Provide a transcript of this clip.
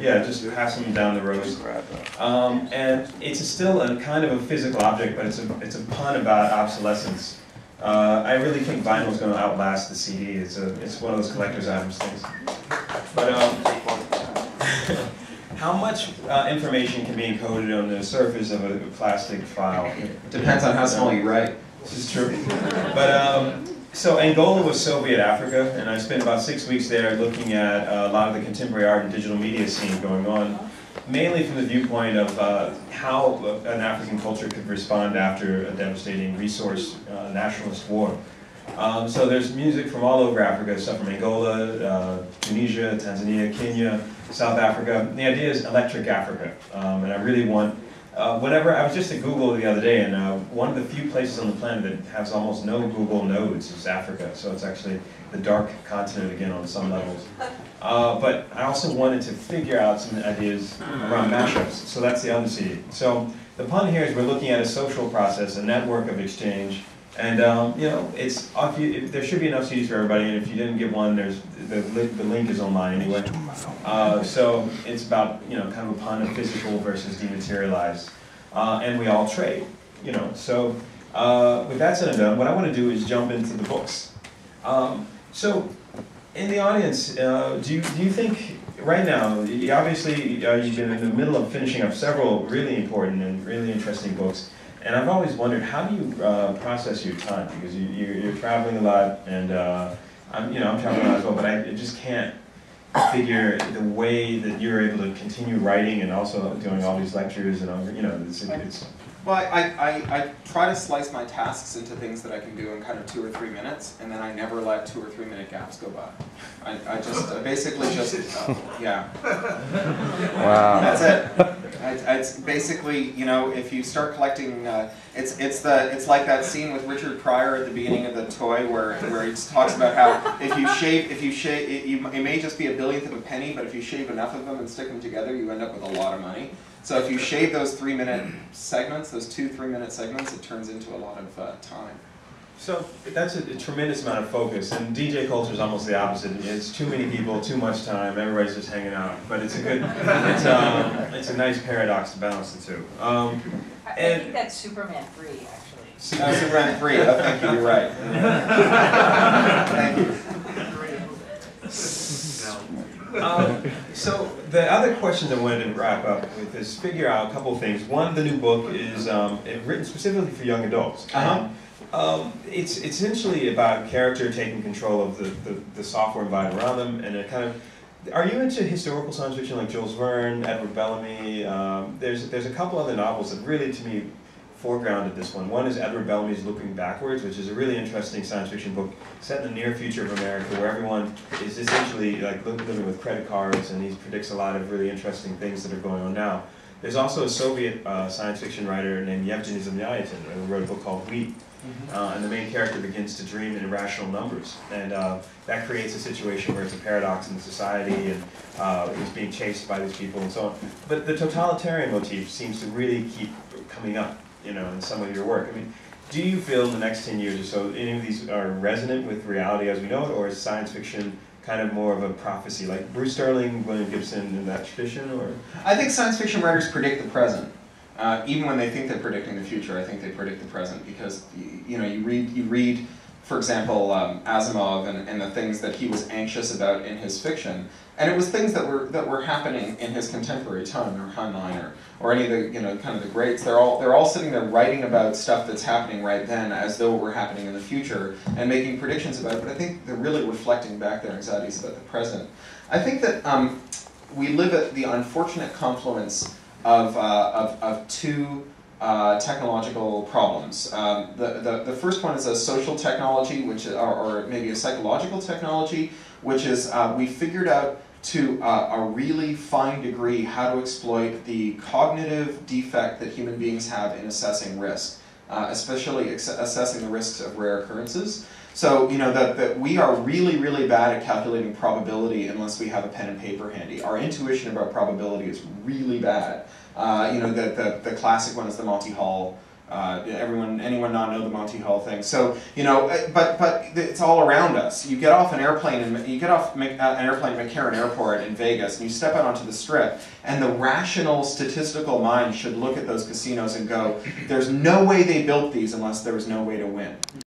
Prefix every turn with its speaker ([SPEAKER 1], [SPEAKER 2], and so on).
[SPEAKER 1] Yeah, just pass them down the road. Um, and it's still a kind of a physical object, but it's a, it's a pun about obsolescence. Uh, I really think vinyl is going to outlast the CD. It's, a, it's one of those collector's items things. But um, how much uh, information can be encoded on the surface of a plastic file?
[SPEAKER 2] Depends on how small you write.
[SPEAKER 1] This is true. But um, so Angola was Soviet Africa, and I spent about six weeks there looking at uh, a lot of the contemporary art and digital media scene going on, mainly from the viewpoint of uh, how an African culture could respond after a devastating resource uh, nationalist war. Um, so there's music from all over Africa, stuff from Angola, uh, Tunisia, Tanzania, Kenya, South Africa. The idea is electric Africa, um, and I really want uh, whenever I was just at Google the other day, and uh, one of the few places on the planet that has almost no Google nodes is Africa. So it's actually the dark continent again on some levels. Uh, but I also wanted to figure out some ideas around mashups. So that's the other So the pun here is we're looking at a social process, a network of exchange. And um, you know, it's you, there should be enough CDs for everybody. And if you didn't get one, there's the, the link is online anyway. Uh, so it's about you know kind of a pun of physical versus dematerialized, uh, and we all trade. You know, so uh, with that said and done, what I want to do is jump into the books. Um, so in the audience, uh, do you do you think right now, obviously uh, you've been in the middle of finishing up several really important and really interesting books. And I've always wondered, how do you uh, process your time? Because you, you're, you're, traveling a lot, and uh, I'm, you know, I'm traveling a lot as well, but I just can't figure the way that you're able to continue writing and also doing all these lectures and, all, you know, it's, it's
[SPEAKER 2] well, I, I, I try to slice my tasks into things that I can do in kind of two or three minutes, and then I never let two or three minute gaps go by. I, I just I basically just, uh, yeah.
[SPEAKER 3] Wow.
[SPEAKER 2] That's it. I, it's basically, you know, if you start collecting, uh, it's it's the it's like that scene with Richard Pryor at the beginning of the toy where where he talks about how if you shave if you shave it, you, it may just be a billionth of a penny, but if you shave enough of them and stick them together, you end up with a lot of money. So if you shave those three minute segments, those two three minute segments, it turns into a lot of uh, time.
[SPEAKER 1] So that's a, a, tremendous amount of focus, and DJ culture is almost the opposite. It's too many people, too much time, everybody's just hanging out. But it's a good, it's, um, it's a nice paradox to balance the two. Um,
[SPEAKER 4] I, I think that's Superman 3, actually.
[SPEAKER 2] Uh, Superman 3, oh, thank you, you're right. thank you.
[SPEAKER 1] Um, so the other questions I wanted to wrap up with is figure out a couple of things. One, the new book is um, written specifically for young adults.
[SPEAKER 2] Uh-huh.
[SPEAKER 1] Um, it's, essentially about character taking control of the, the, the software environment around them, and it kind of. Are you into historical science fiction like Jules Verne, Edward Bellamy? Um, there's there's a couple other novels that really, to me, foregrounded this one. One is Edward Bellamy's Looking Backwards, which is a really interesting science fiction book set in the near future of America, where everyone is essentially like living with credit cards, and he predicts a lot of really interesting things that are going on now. There's also a Soviet uh, science fiction writer named Yevgeny Zamyatin who wrote a book called We. Mm-hmm. Uh, and the main character begins to dream in irrational numbers. And uh, that creates a situation where it's a paradox in the society and uh, he's being chased by these people and so on. But the totalitarian motif seems to really keep coming up you know, in some of your work. I mean, do you feel in the next 10 years or so any of these are resonant with reality as we know it, or is science fiction kind of more of a prophecy, like Bruce Sterling, William Gibson, in that tradition, or?
[SPEAKER 2] I think science fiction writers predict the present. Uh, even when they think they're predicting the future, I think they predict the present because you, know you read you read, for example, um, Asimov and, and the things that he was anxious about in his fiction, and it was things that were that were happening in his contemporary time, or Heinlein, or, or any of the you know kind of the greats. They're all they're all sitting there writing about stuff that's happening right then, as though it were happening in the future, and making predictions about it. But I think they're really reflecting back their anxieties about the present. I think that um, we live at the unfortunate confluence of uh, of, of two. Uh, technological problems. Um, the, the, the first one is a social technology, which or, or maybe a psychological technology, which is uh, we figured out to uh, a really fine degree how to exploit the cognitive defect that human beings have in assessing risk, uh, especially assessing the risks of rare occurrences. So, you know, that, that we are really, really bad at calculating probability unless we have a pen and paper handy. Our intuition about probability is really bad. Uh, you know, the, the, the classic one is the Monty Hall Uh, everyone, anyone not know the Monty Hall thing? So you know, uh, but but it's all around us. You get off an airplane and you get off uh, an airplane at McCarran Airport in Vegas, and you step out onto the Strip, and the rational statistical mind should look at those casinos and go, "There's no way they built these unless there was no way to win."